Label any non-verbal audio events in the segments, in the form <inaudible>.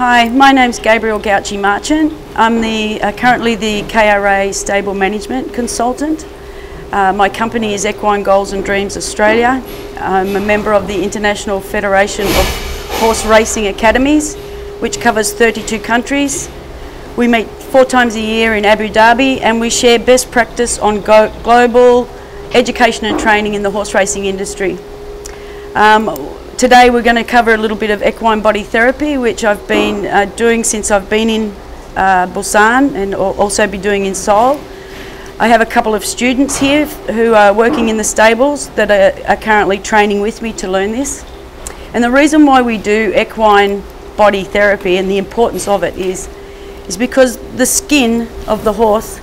Hi, my name's Gabrielle Gauci Marchant. I'm the, uh, currently the KRA Stable Management Consultant. Uh, my company is Equine Goals and Dreams Australia. I'm a member of the International Federation of Horse Racing Academies, which covers 32 countries. We meet four times a year in Abu Dhabi and we share best practice on global education and training in the horse racing industry. Um, Today we're going to cover a little bit of equine body therapy, which I've been uh, doing since I've been in uh, Busan and also be doing in Seoul. I have a couple of students here who are working in the stables that are, are currently training with me to learn this. And the reason why we do equine body therapy and the importance of it is, is because the skin of the horse,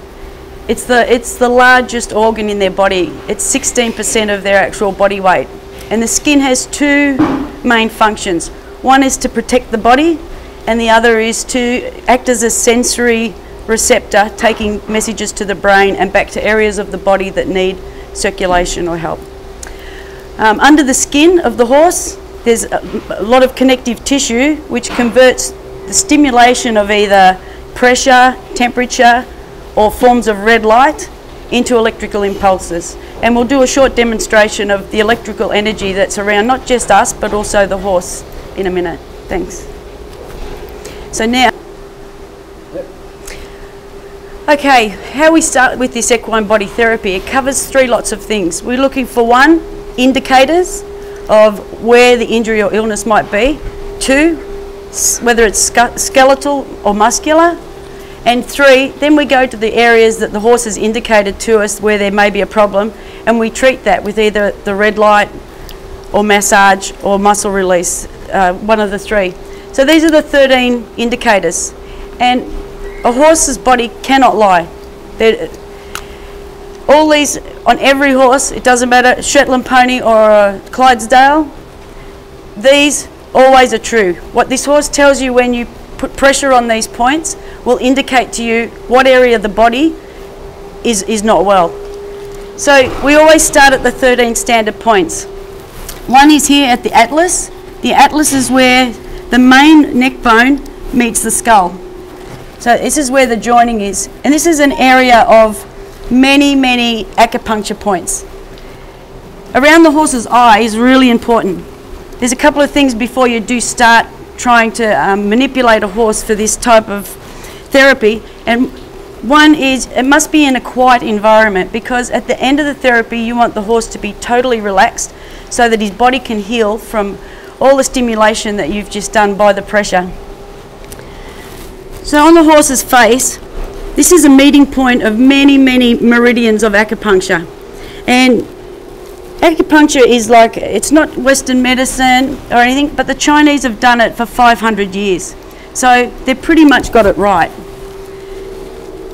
it's the, it's the largest organ in their body. It's 16% of their actual body weight. And the skin has two main functions. One is to protect the body, and the other is to act as a sensory receptor, taking messages to the brain and back to areas of the body that need circulation or help. Um, under the skin of the horse, there's a, a lot of connective tissue which converts the stimulation of either pressure, temperature, or forms of red light into electrical impulses. And we'll do a short demonstration of the electrical energy that's around not just us, but also the horse in a minute. Thanks. So now, okay, how we start with this equine body therapy, it covers three lots of things. We're looking for one, indicators of where the injury or illness might be. Two, whether it's skeletal or muscular. And three, then we go to the areas that the horse has indicated to us where there may be a problem, and we treat that with either the red light or massage or muscle release, uh, one of the three. So these are the 13 indicators. And a horse's body cannot lie. They're, all these, on every horse, it doesn't matter, Shetland pony or a Clydesdale, these always are true. What this horse tells you when you put pressure on these points will indicate to you what area of the body is, is not well. So we always start at the 13 standard points. One is here at the atlas. The atlas is where the main neck bone meets the skull. So this is where the joining is. And this is an area of many, many acupuncture points. Around the horse's eye is really important. There's a couple of things before you do start trying to um, manipulate a horse for this type of therapy. And one is it must be in a quiet environment because at the end of the therapy, you want the horse to be totally relaxed so that his body can heal from all the stimulation that you've just done by the pressure. So on the horse's face, this is a meeting point of many, many meridians of acupuncture. And acupuncture is like, it's not Western medicine or anything, but the Chinese have done it for 500 years. So they've pretty much got it right.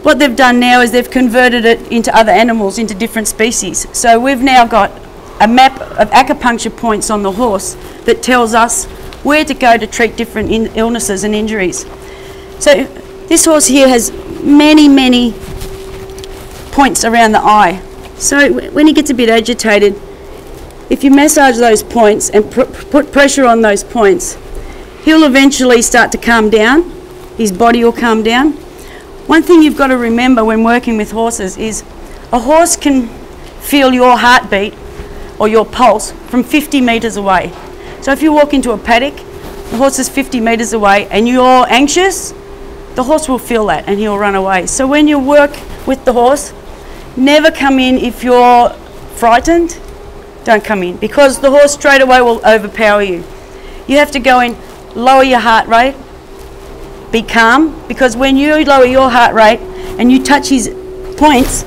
What they've done now is they've converted it into other animals, into different species. So we've now got a map of acupuncture points on the horse that tells us where to go to treat different illnesses and injuries. So this horse here has many, many points around the eye. So when he gets a bit agitated, if you massage those points and pr put pressure on those points, he'll eventually start to calm down. His body will calm down. One thing you've got to remember when working with horses is a horse can feel your heartbeat or your pulse from 50 metres away. So if you walk into a paddock, the horse is 50 metres away and you're anxious, the horse will feel that and he'll run away. So when you work with the horse, never come in if you're frightened don't come in because the horse straight away will overpower you. You have to go in, lower your heart rate, be calm because when you lower your heart rate and you touch his points,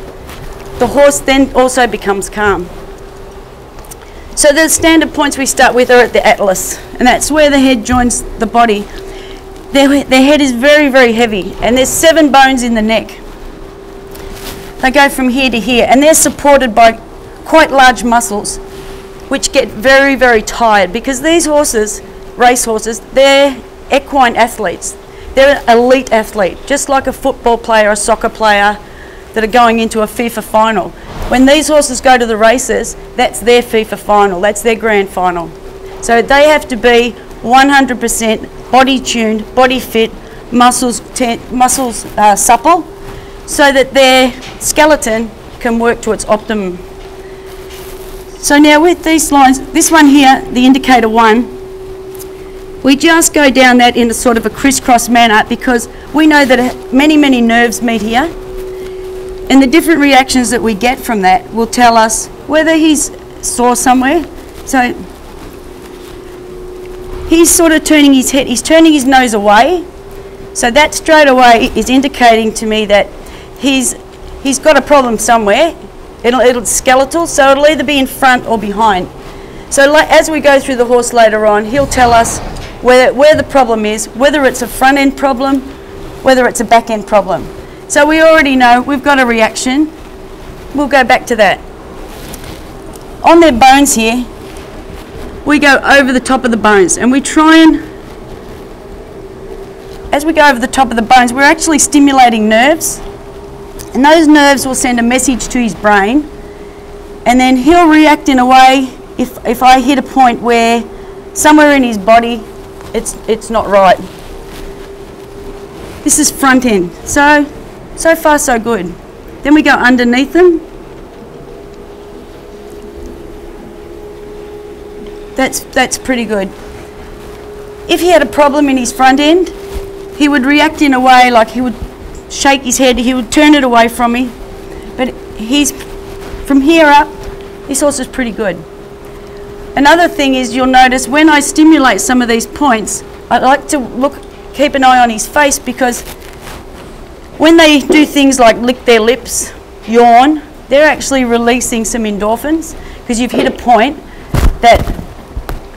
the horse then also becomes calm. So the standard points we start with are at the atlas, and that's where the head joins the body. Their, their head is very, very heavy, and there's seven bones in the neck. They go from here to here, and they're supported by quite large muscles which get very, very tired because these horses, race horses, they're equine athletes. They're an elite athlete, just like a football player, a soccer player that are going into a FIFA final. When these horses go to the races, that's their FIFA final, that's their grand final. So they have to be 100% body tuned, body fit, muscles, muscles uh, supple, so that their skeleton can work to its optimum. So now with these lines, this one here, the indicator one, we just go down that in a sort of a crisscross manner because we know that many, many nerves meet here. And the different reactions that we get from that will tell us whether he's sore somewhere. So he's sort of turning his head, he's turning his nose away. So that straight away is indicating to me that he's, he's got a problem somewhere. It'll, it'll skeletal, so it'll either be in front or behind. So as we go through the horse later on, he'll tell us where, where the problem is, whether it's a front end problem, whether it's a back end problem. So we already know we've got a reaction. We'll go back to that. On their bones here, we go over the top of the bones and we try and, as we go over the top of the bones, we're actually stimulating nerves and those nerves will send a message to his brain and then he'll react in a way if, if I hit a point where somewhere in his body it's, it's not right. This is front end. So, so far so good. Then we go underneath them. That's, that's pretty good. If he had a problem in his front end, he would react in a way like he would shake his head, he would turn it away from me. But he's, from here up, this horse is pretty good. Another thing is you'll notice when I stimulate some of these points, I like to look, keep an eye on his face because when they do things like lick their lips, yawn, they're actually releasing some endorphins because you've hit a point that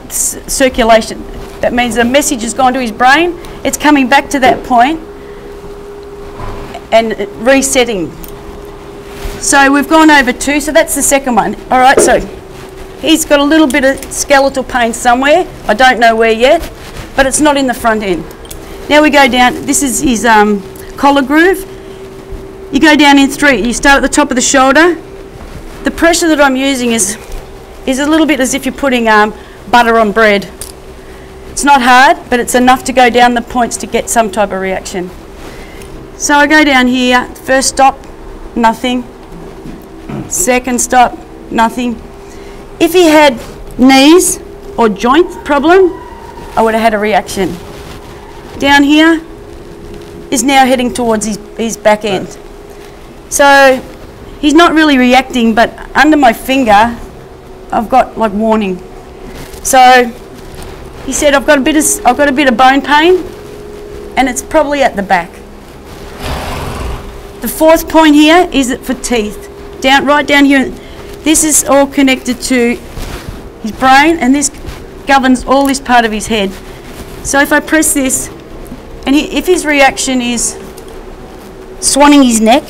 circulation, that means the message has gone to his brain, it's coming back to that point and resetting. So we've gone over two, so that's the second one. All right, so He's got a little bit of skeletal pain somewhere. I don't know where yet, but it's not in the front end. Now we go down, this is his um, collar groove. You go down in three, you start at the top of the shoulder. The pressure that I'm using is, is a little bit as if you're putting um, butter on bread. It's not hard, but it's enough to go down the points to get some type of reaction. So I go down here, first stop, nothing. Second stop, nothing. If he had knees or joint problem, I would have had a reaction. Down here is now heading towards his, his back end. So he's not really reacting, but under my finger, I've got like warning. So he said, I've got a bit of, I've got a bit of bone pain, and it's probably at the back. The fourth point here is it for teeth. Down, right down here, this is all connected to his brain and this governs all this part of his head. So if I press this, and he, if his reaction is swanning his neck,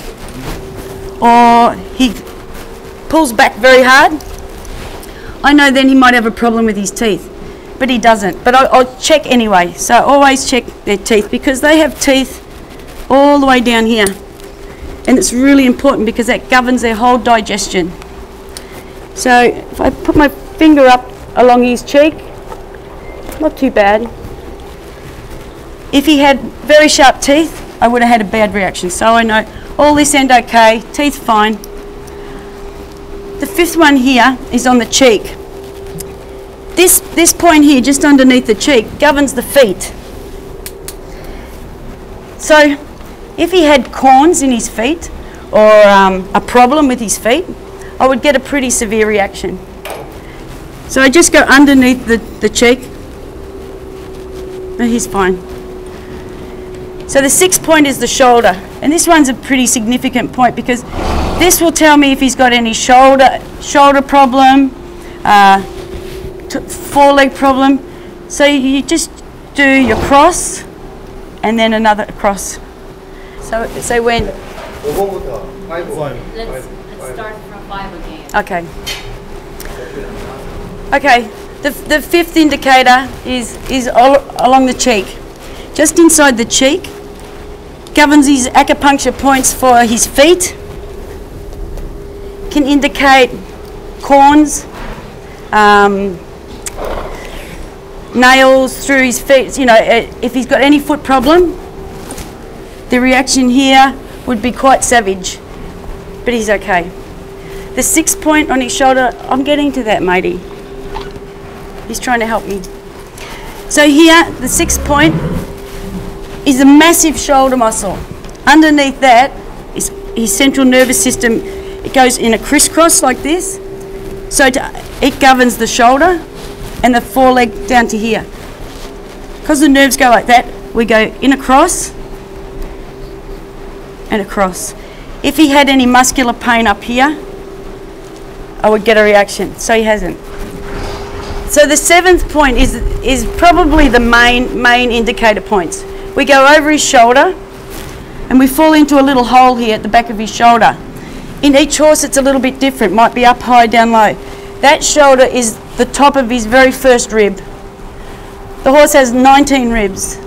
or he pulls back very hard, I know then he might have a problem with his teeth. But he doesn't. But I, I'll check anyway. So always check their teeth because they have teeth all the way down here. And it's really important because that governs their whole digestion. So if I put my finger up along his cheek, not too bad. If he had very sharp teeth, I would have had a bad reaction. So I know all this end okay, teeth fine. The fifth one here is on the cheek. This, this point here, just underneath the cheek, governs the feet. So if he had corns in his feet or um, a problem with his feet, I would get a pretty severe reaction. So I just go underneath the, the cheek. And he's fine. So the sixth point is the shoulder. And this one's a pretty significant point because this will tell me if he's got any shoulder shoulder problem, uh, foreleg problem. So you just do your cross and then another cross. So, so when... Let's, let's start five again. Okay. Okay, the, the fifth indicator is, is along the cheek. Just inside the cheek, governs his acupuncture points for his feet, can indicate corns, um, nails through his feet. You know, eh, if he's got any foot problem, the reaction here would be quite savage. But he's okay. The sixth point on his shoulder, I'm getting to that, matey. He's trying to help me. So here, the sixth point is a massive shoulder muscle. Underneath that is his central nervous system. It goes in a crisscross like this. So to, it governs the shoulder and the foreleg down to here. Because the nerves go like that, we go in across and across. If he had any muscular pain up here, I would get a reaction. So he hasn't. So the seventh point is is probably the main main indicator points. We go over his shoulder and we fall into a little hole here at the back of his shoulder. In each horse it's a little bit different, might be up high, down low. That shoulder is the top of his very first rib. The horse has 19 ribs.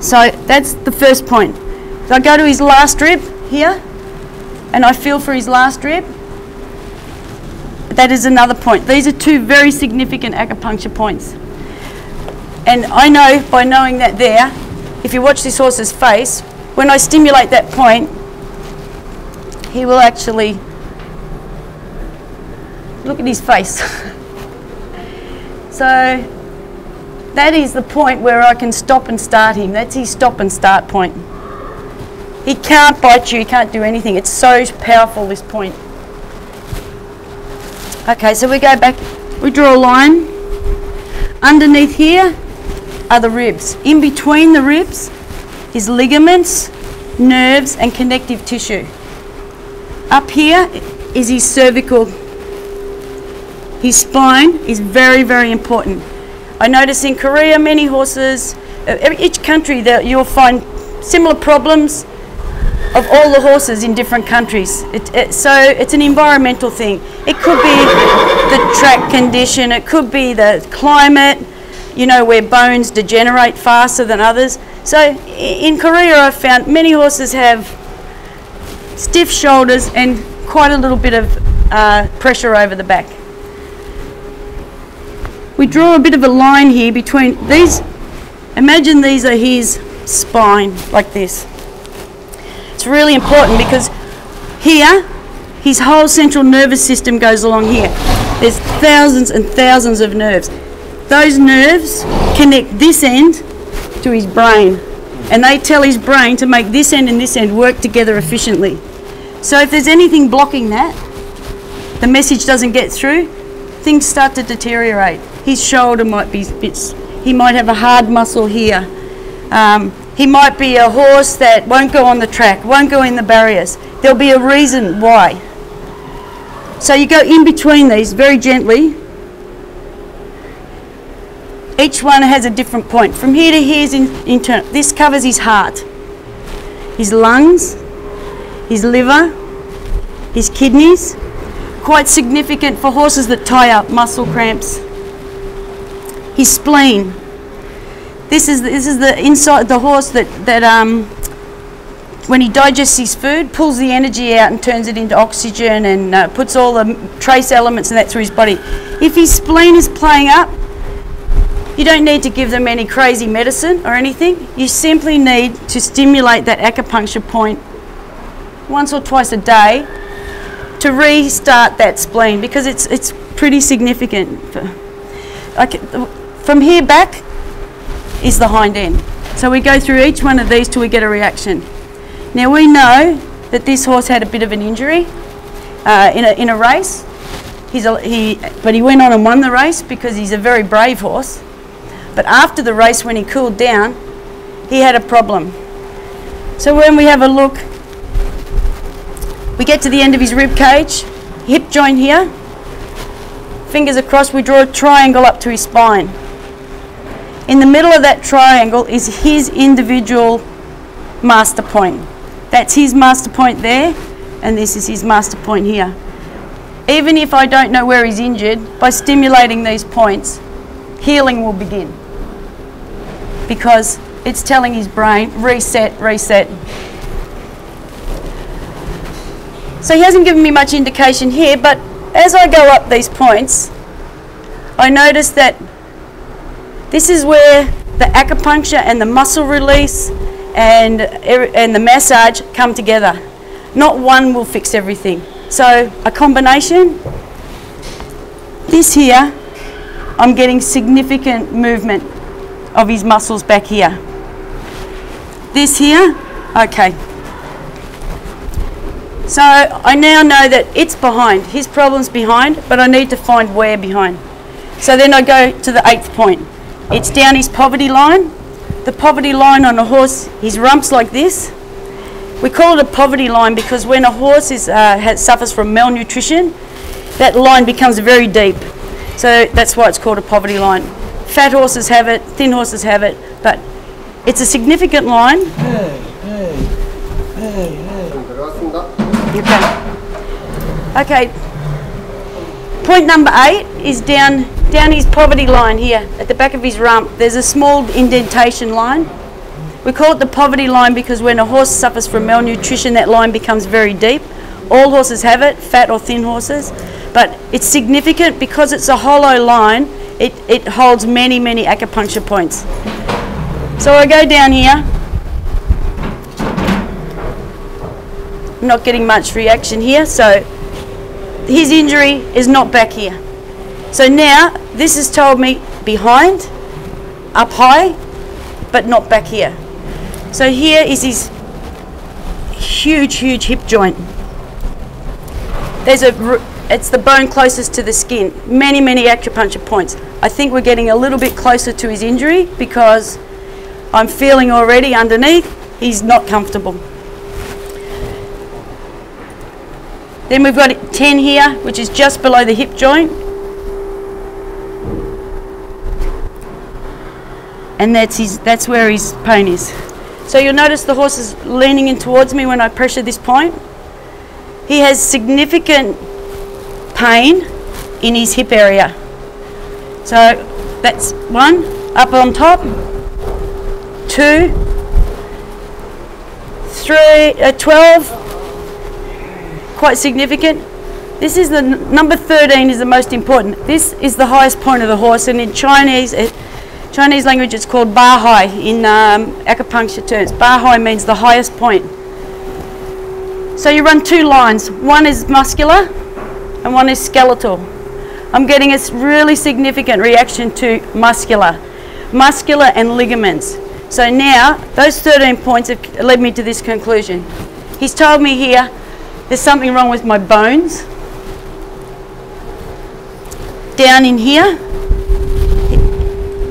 So that's the first point. So I go to his last rib here and I feel for his last rib. That is another point. These are two very significant acupuncture points. And I know by knowing that there, if you watch this horse's face, when I stimulate that point, he will actually look at his face. <laughs> so that is the point where I can stop and start him. That's his stop and start point. He can't bite you, he can't do anything. It's so powerful, this point. Okay, so we go back, we draw a line. Underneath here are the ribs. In between the ribs is ligaments, nerves, and connective tissue. Up here is his cervical. His spine is very, very important. I notice in Korea, many horses, uh, each country, that you'll find similar problems of all the horses in different countries. It, it, so it's an environmental thing. It could be the track condition, it could be the climate, you know, where bones degenerate faster than others. So in Korea, I've found many horses have stiff shoulders and quite a little bit of uh, pressure over the back. We draw a bit of a line here between these. Imagine these are his spine, like this. Really important because here, his whole central nervous system goes along here. There's thousands and thousands of nerves. Those nerves connect this end to his brain and they tell his brain to make this end and this end work together efficiently. So if there's anything blocking that, the message doesn't get through, things start to deteriorate. His shoulder might be bits, he might have a hard muscle here. Um, he might be a horse that won't go on the track, won't go in the barriers. There'll be a reason why. So you go in between these very gently. Each one has a different point. From here to here is in, internal. This covers his heart, his lungs, his liver, his kidneys. Quite significant for horses that tie up muscle cramps. His spleen, this is this is the inside the horse that that um, when he digests his food, pulls the energy out and turns it into oxygen and uh, puts all the trace elements and that through his body. If his spleen is playing up, you don't need to give them any crazy medicine or anything. You simply need to stimulate that acupuncture point once or twice a day to restart that spleen because it's it's pretty significant. For, from here back, is the hind end. So we go through each one of these till we get a reaction. Now we know that this horse had a bit of an injury uh, in, a, in a race. He's a, he, but he went on and won the race because he's a very brave horse. But after the race, when he cooled down, he had a problem. So when we have a look, we get to the end of his rib cage, hip joint here, fingers across, we draw a triangle up to his spine. In the middle of that triangle is his individual master point. That's his master point there, and this is his master point here. Even if I don't know where he's injured, by stimulating these points, healing will begin. Because it's telling his brain, reset, reset. So he hasn't given me much indication here, but as I go up these points, I notice that This is where the acupuncture and the muscle release and, and the massage come together. Not one will fix everything. So a combination, this here, I'm getting significant movement of his muscles back here. This here, okay. So I now know that it's behind, his problem's behind, but I need to find where behind. So then I go to the eighth point. It's down his poverty line. The poverty line on a horse, his rump's like this. We call it a poverty line because when a horse is, uh, has, suffers from malnutrition, that line becomes very deep. So that's why it's called a poverty line. Fat horses have it, thin horses have it, but it's a significant line. Okay. Okay. Point number eight is down down his poverty line here at the back of his rump. There's a small indentation line. We call it the poverty line because when a horse suffers from malnutrition, that line becomes very deep. All horses have it, fat or thin horses, but it's significant because it's a hollow line. It, it holds many, many acupuncture points. So I go down here. I'm not getting much reaction here, so his injury is not back here. So now this has told me behind, up high, but not back here. So here is his huge, huge hip joint. There's a, it's the bone closest to the skin. Many, many acupuncture points. I think we're getting a little bit closer to his injury because I'm feeling already underneath he's not comfortable. Then we've got 10 here, which is just below the hip joint. And that's, his, that's where his pain is. So you'll notice the horse is leaning in towards me when I pressure this point. He has significant pain in his hip area. So that's one, up on top, two, three, uh, 12, quite significant. This is the number 13 is the most important. This is the highest point of the horse, and in Chinese, it, Chinese language, it's called Baihui in um, acupuncture terms. Baihui means the highest point. So you run two lines. One is muscular, and one is skeletal. I'm getting a really significant reaction to muscular, muscular and ligaments. So now those 13 points have led me to this conclusion. He's told me here there's something wrong with my bones. Down in here,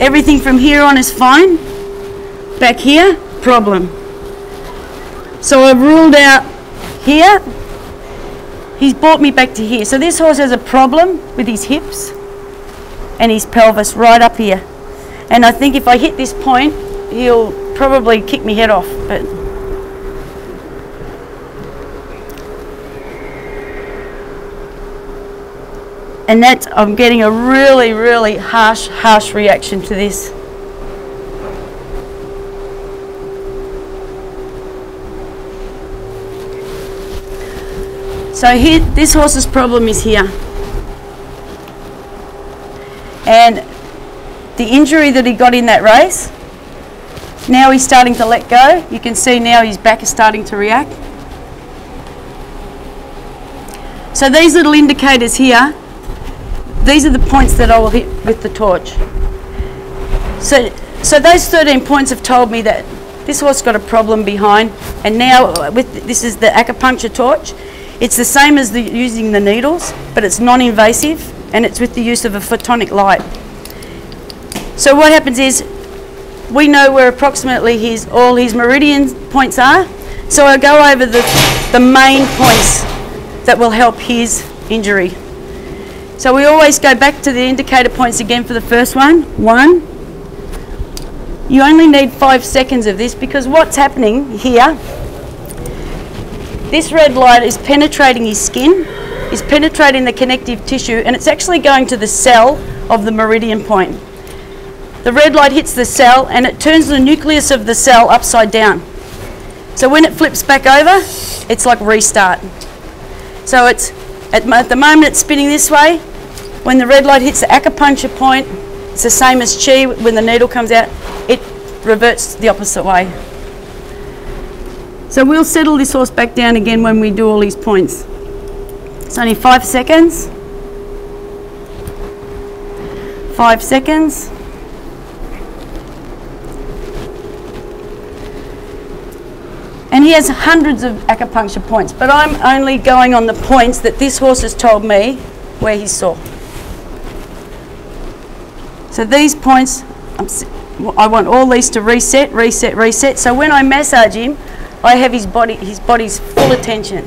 everything from here on is fine. Back here, problem. So I've ruled out here. He's brought me back to here. So this horse has a problem with his hips and his pelvis right up here. And I think if I hit this point, he'll probably kick me head off. But and that's I'm getting a really, really harsh, harsh reaction to this. So here, this horse's problem is here. And the injury that he got in that race, now he's starting to let go. You can see now his back is starting to react. So these little indicators here, these are the points that I will hit with the torch. So, so those 13 points have told me that this horse got a problem behind, and now uh, with this is the acupuncture torch. It's the same as the, using the needles, but it's non-invasive, and it's with the use of a photonic light. So what happens is, we know where approximately his all his meridian points are. So I'll go over the the main points that will help his injury. So we always go back to the indicator points again for the first one. One. You only need five seconds of this because what's happening here, this red light is penetrating his skin, is penetrating the connective tissue, and it's actually going to the cell of the meridian point. The red light hits the cell and it turns the nucleus of the cell upside down. So when it flips back over, it's like restart. So it's at, at the moment it's spinning this way. When the red light hits the acupuncture point, It's the same as chi, when the needle comes out, it reverts the opposite way. So we'll settle this horse back down again when we do all these points. It's only five seconds. Five seconds. He has hundreds of acupuncture points, but I'm only going on the points that this horse has told me where he saw. So these points, I'm I want all these to reset, reset, reset. So when I massage him, I have his body, his body's full attention.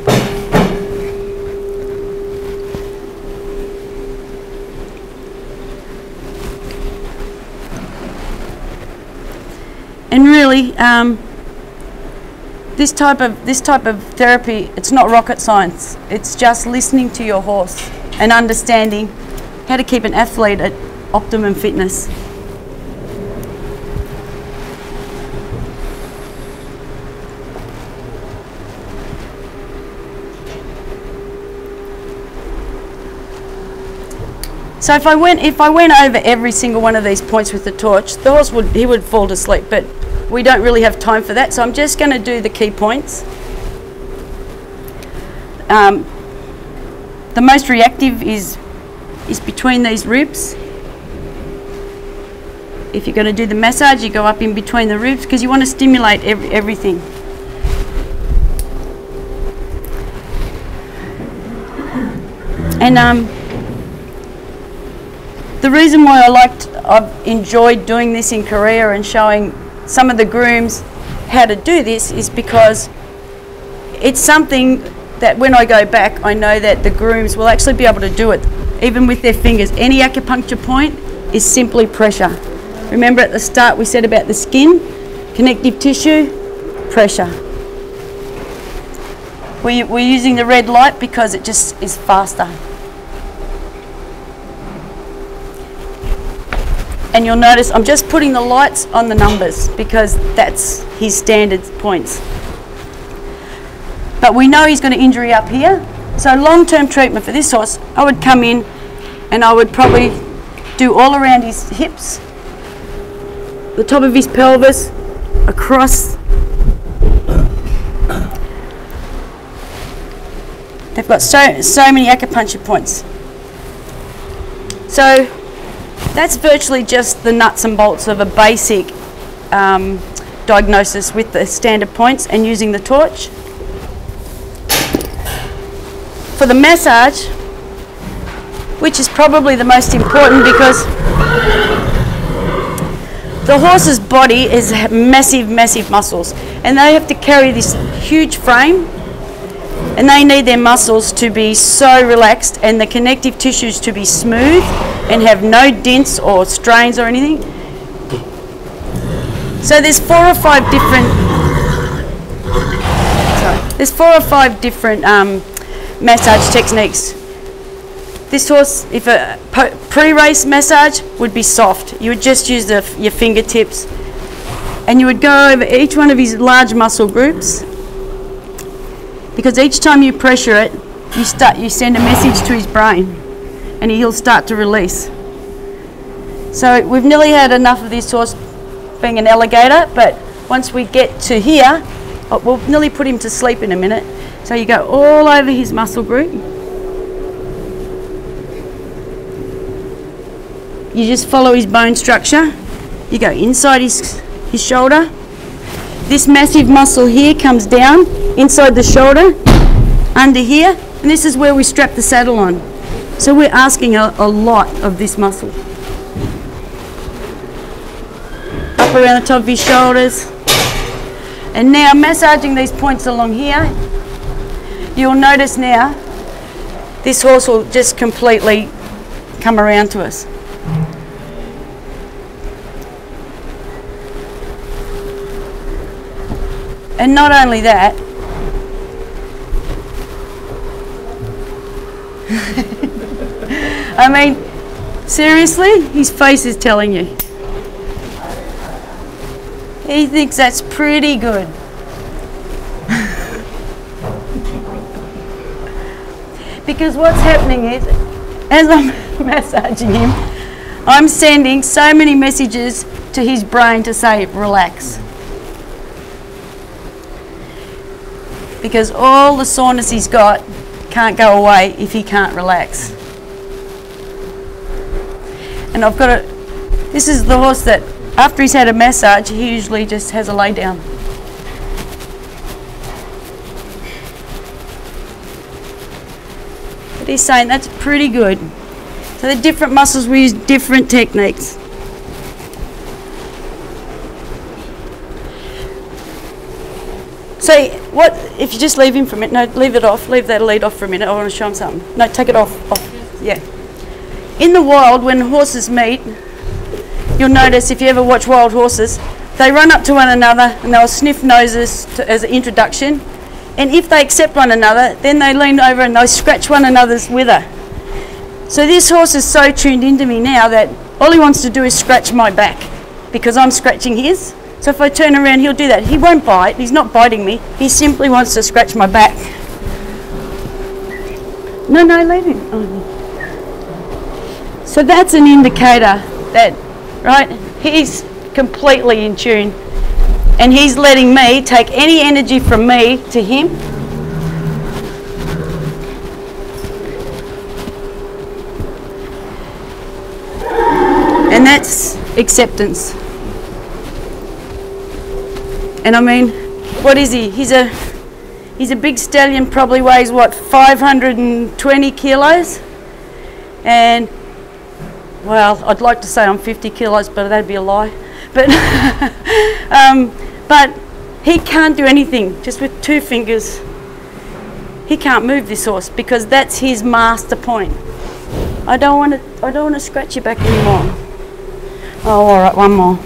And really, um, this type of this type of therapy, it's not rocket science. It's just listening to your horse and understanding how to keep an athlete at optimum fitness. So if I went if I went over every single one of these points with the torch, the horse would he would fall to sleep. But we don't really have time for that, so I'm just going to do the key points. Um, the most reactive is is between these ribs. If you're going to do the massage, you go up in between the ribs because you want to stimulate ev- everything. And um, the reason why I liked, I've enjoyed doing this in Korea and showing some of the grooms how to do this is because it's something that when I go back, I know that the grooms will actually be able to do it, even with their fingers. Any acupuncture point is simply pressure. Remember at the start we said about the skin, connective tissue, pressure. We, we're using the red light because it just is faster. And you'll notice I'm just putting the lights on the numbers because that's his standard points. But we know he's got an injury up here. So long-term treatment for this horse, I would come in and I would probably do all around his hips, the top of his pelvis, across. They've got so so many acupuncture points. So that's virtually just the nuts and bolts of a basic um, diagnosis with the standard points and using the torch. For the massage, which is probably the most important because the horse's body is massive, massive muscles, and they have to carry this huge frame, and they need their muscles to be so relaxed and the connective tissues to be smooth and have no dents or strains or anything. So there's four or five different. Sorry, there's four or five different um, massage techniques. This horse, if a pre-race massage would be soft, you would just use the, your fingertips, and you would go over each one of his large muscle groups. Because each time you pressure it, you start you send a message to his brain, and he'll start to release. So we've nearly had enough of this horse being an alligator, but once we get to here, oh, we'll nearly put him to sleep in a minute. So you go all over his muscle group. You just follow his bone structure. You go inside his, his shoulder. This massive muscle here comes down inside the shoulder, under here, and this is where we strap the saddle on. So we're asking a, a lot of this muscle. Up around the top of his shoulders. And now massaging these points along here, you'll notice now this horse will just completely come around to us. And not only that, <laughs> I mean, seriously, his face is telling you. He thinks that's pretty good. <laughs> because what's happening is, as I'm <laughs> massaging him, I'm sending so many messages to his brain to say, relax. Because all the soreness he's got can't go away if he can't relax. And I've got a, this is the horse that after he's had a massage, he usually just has a lay down. But he's saying that's pretty good. So the different muscles, we use different techniques. So what, if you just leave him for a minute, no, leave it off, leave that lead off for a minute, I want to show him something. No, take it off, off, yeah. In the wild, when horses meet, you'll notice if you ever watch wild horses, they run up to one another and they'll sniff noses to, as an introduction. And if they accept one another, then they lean over and they'll scratch one another's wither. So this horse is so tuned into me now that all he wants to do is scratch my back because I'm scratching his. So if I turn around, he'll do that. He won't bite. He's not biting me. He simply wants to scratch my back. No, no, leave him. Oh. So that's an indicator that, right, he's completely in tune. And he's letting me take any energy from me to him. And that's acceptance. And I mean, what is he? He's a he's a big stallion. Probably weighs what 520 kilos. And well, I'd like to say I'm 50 kilos, but that'd be a lie. But <laughs> um, but he can't do anything just with two fingers. He can't move this horse because that's his master point. I don't want to. I don't want to scratch your back anymore. Oh, all right, one more.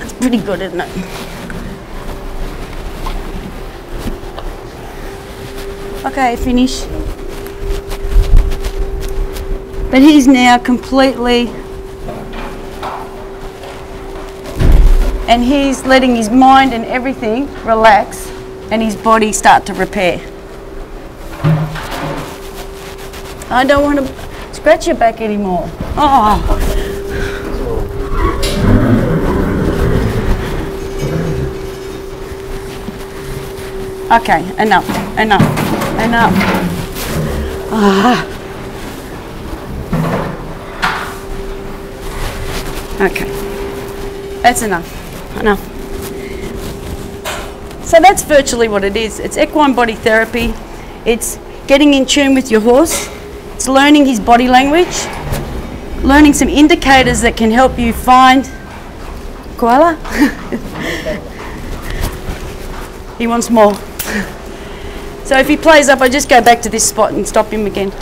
It's pretty good, isn't it? Okay, finish. But he's now completely and he's letting his mind and everything relax and his body start to repair. I don't want to scratch your back anymore. Oh. Okay, enough, enough, enough. Ah. Okay, that's enough, enough. So that's virtually what it is. It's equine body therapy. It's getting in tune with your horse. It's learning his body language, learning some indicators that can help you find koala. <laughs> he wants more. So if he plays up, I just go back to this spot and stop him again.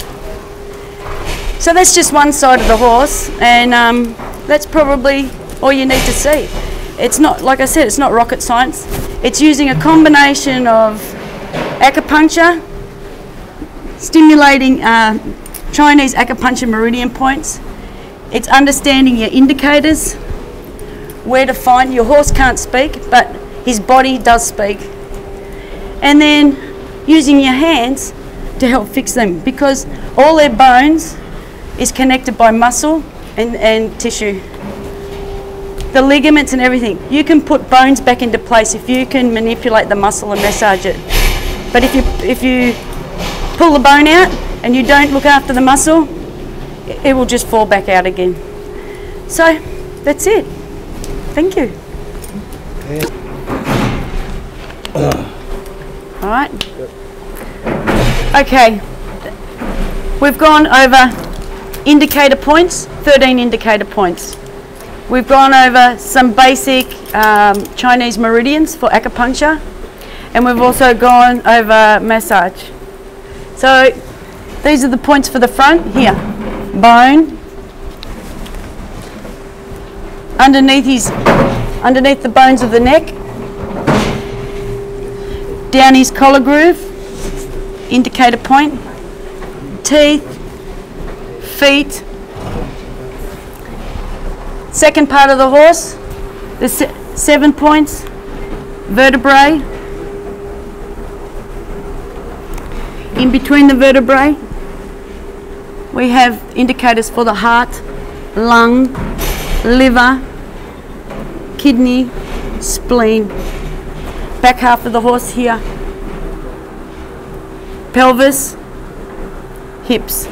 So that's just one side of the horse, and um, that's probably all you need to see. It's not, like I said, it's not rocket science. It's using a combination of acupuncture, stimulating uh, Chinese acupuncture meridian points. It's understanding your indicators, where to find. Your horse can't speak, but his body does speak. And then using your hands to help fix them because all their bones is connected by muscle and, and tissue. The ligaments and everything. You can put bones back into place if you can manipulate the muscle and massage it. But if you, if you pull the bone out and you don't look after the muscle, it will just fall back out again. So that's it. Thank you. All right. Okay. We've gone over indicator points, 13 indicator points. We've gone over some basic um, Chinese meridians for acupuncture, and we've also gone over massage. So these are the points for the front here. Bone. Underneath his, underneath the bones of the neck. Down his collar groove, indicator point. Teeth, feet. Second part of the horse, the se seven points, vertebrae. In between the vertebrae, we have indicators for the heart, lung, liver, kidney, spleen. Back half of the horse here. Pelvis, hips.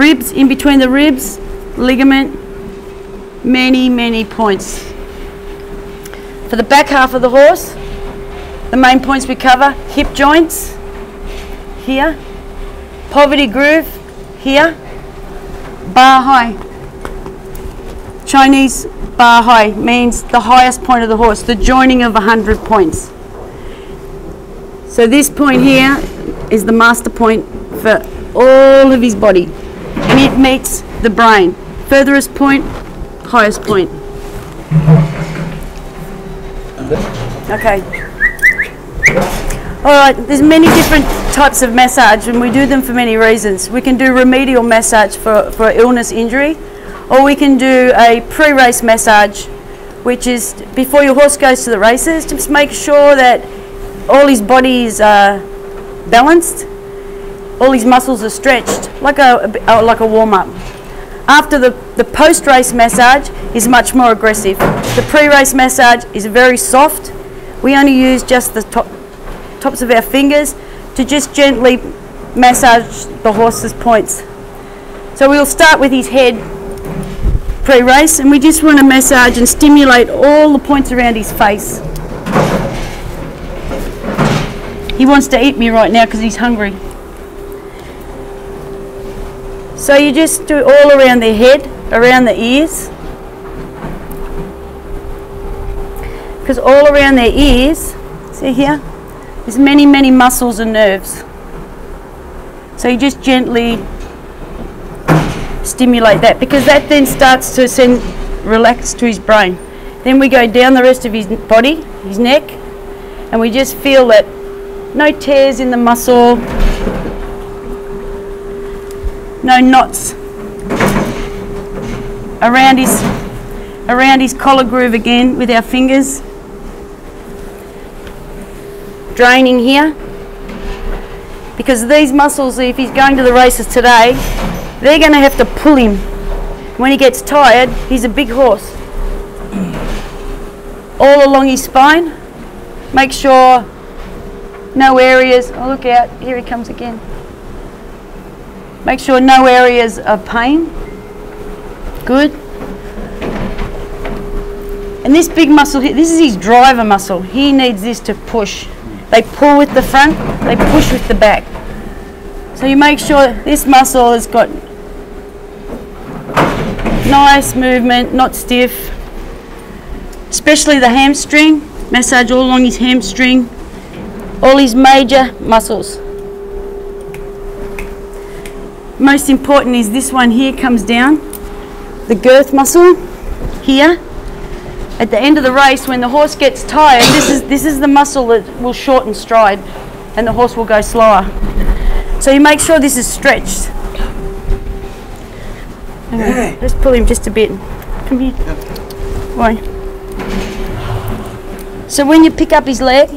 Ribs, in between the ribs, ligament, many, many points. For the back half of the horse, the main points we cover hip joints here, poverty groove here, Baihui. Chinese Baihui means the highest point of the horse, the joining of 100 points. So this point here is the master point for all of his body it meets the brain. Furthest point, highest point. Okay. All right, there's many different types of massage and we do them for many reasons. We can do remedial massage for, for illness injury or we can do a pre-race massage which is before your horse goes to the races, just make sure that all his body is uh, balanced, all his muscles are stretched, like a, a uh, like a warm-up. After the, the post-race massage is much more aggressive. The pre-race massage is very soft. We only use just the top, tops of our fingers to just gently massage the horse's points. So we'll start with his head pre-race and we just want to massage and stimulate all the points around his face. He wants to eat me right now because he's hungry. So you just do all around the head, around the ears. Because all around their ears, see here, there's many, many muscles and nerves. So you just gently stimulate that because that then starts to send relax to his brain. Then we go down the rest of his body, his neck, and we just feel that no tears in the muscle, no knots around his around his collar groove again with our fingers. Draining here. Because these muscles, if he's going to the races today, they're going to have to pull him. When he gets tired, he's a big horse. All along his spine. Make sure no areas, oh look out, here he comes again. Make sure no areas of pain. Good. And this big muscle here, this is his driver muscle. He needs this to push. They pull with the front, they push with the back. So you make sure this muscle has got nice movement, not stiff. Especially the hamstring, massage all along his hamstring, all his major muscles. Most important is this one here comes down, the girth muscle here. At the end of the race, when the horse gets tired, this is, this is the muscle that will shorten stride and the horse will go slower. So you make sure this is stretched. On, Let's pull him just a bit. Come here. Why? So when you pick up his leg,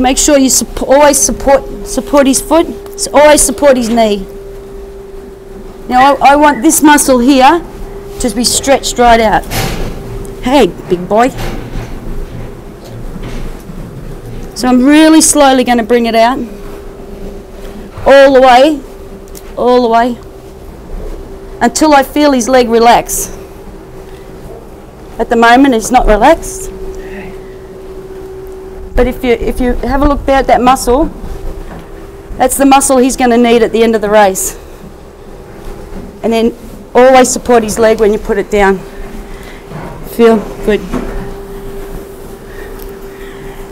you make sure you always support support his foot. s- Always support his knee. Now I, I want this muscle here to be stretched right out. Hey, big boy. So I'm really slowly going to bring it out all the way, all the way, until I feel his leg relax. At the moment, it's not relaxed. But if you if you have a look there at that muscle, that's the muscle he's going to need at the end of the race. And then always support his leg when you put it down. Feel good.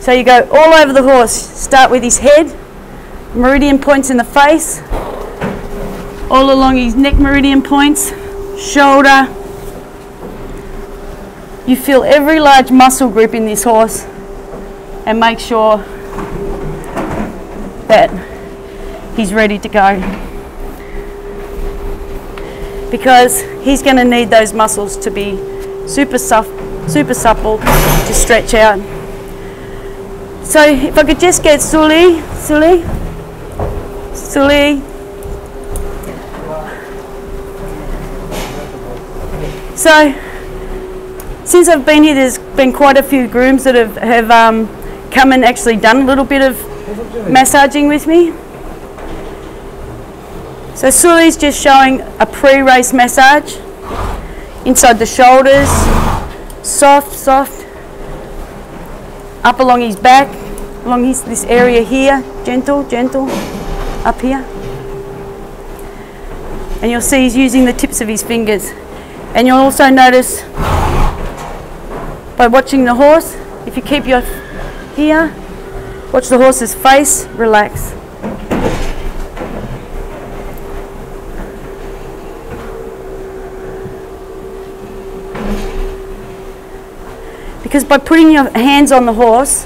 So you go all over the horse. Start with his head, meridian points in the face, all along his neck meridian points, shoulder. You feel every large muscle group in this horse and make sure that he's ready to go. Because he's going to need those muscles to be super, super supple to stretch out. So if I could just get Sully, Sully, Sully. So since I've been here, there's been quite a few grooms that have, have um, come and actually done a little bit of massaging with me. So Sully's just showing a pre-race massage inside the shoulders, soft, soft, up along his back, along his, this area here, gentle, gentle, up here. And you'll see he's using the tips of his fingers. And you'll also notice by watching the horse, if you keep your here, watch the horse's face, relax. Because by putting your hands on the horse,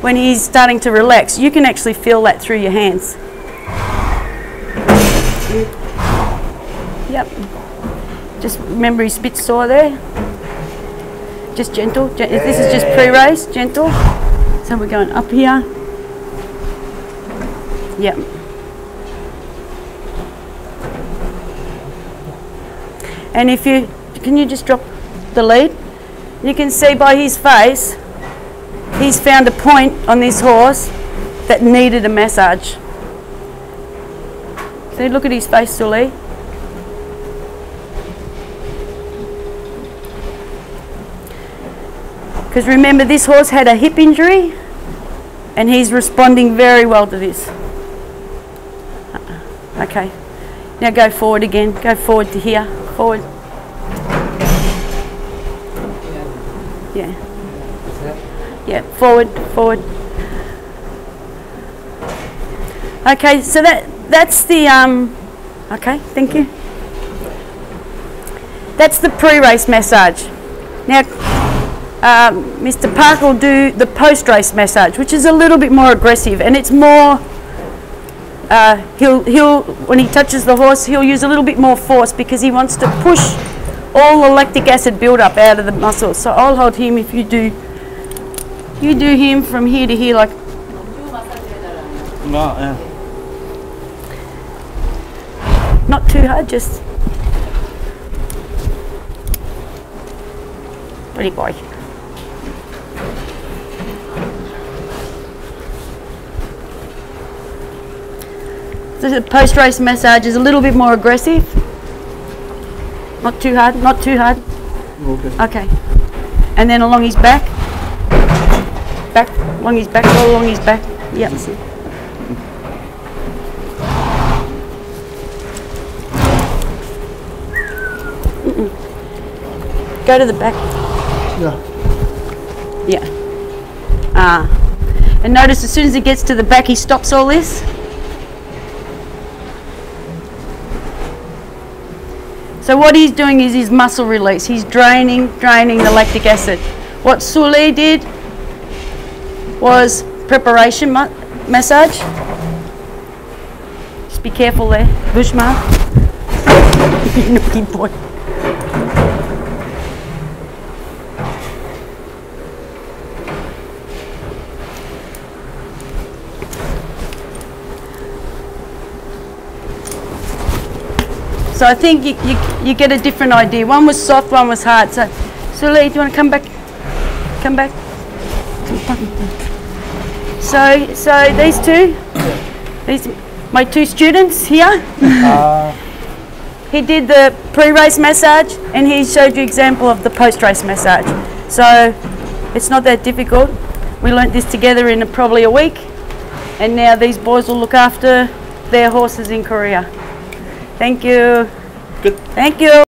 when he's starting to relax, you can actually feel that through your hands. Yep. Just remember his bit sore there. Just gentle. Gen- this is just pre-race, gentle. So we're going up here. Yep. And if you, can you just drop the lead? You can see by his face, he's found a point on this horse that needed a massage. See, look at his face, Sully. Because remember, this horse had a hip injury and he's responding very well to this. Uh-uh. Okay. Now go forward again. Go forward to here. Forward. Yeah. Yeah, forward, forward. Okay, so that that's the um okay, thank you. That's the pre-race massage. Now um, Mr. Park will do the post-race massage, which is a little bit more aggressive, and it's more. Uh, he'll he'll when he touches the horse, he'll use a little bit more force because he wants to push all the lactic acid build-up out of the muscles. So I'll hold him if you do. You do him from here to here, like No, yeah. not too hard, just. Pretty boy. So the post-race massage is a little bit more aggressive. Not too hard, not too hard. Okay. Okay. And then along his back. Back, along his back, all along his back. Yep. Mm-mm. Go to the back. Yeah. Yeah. Ah. And notice as soon as he gets to the back, he stops all this. So what he's doing is his muscle release. He's draining, draining the lactic acid. What Sully did was preparation ma- massage. Just be careful there, Bushma. Naughty boy. So I think you, you, you get a different idea. One was soft, one was hard. So, Sully, do you want to come back? Come back. So, so these two, these my two students here. Uh, He did the pre-race massage and he showed you example of the post-race massage. So it's not that difficult. We learnt this together in probably a week and now these boys will look after their horses in Korea. Thank you. good. Thank you.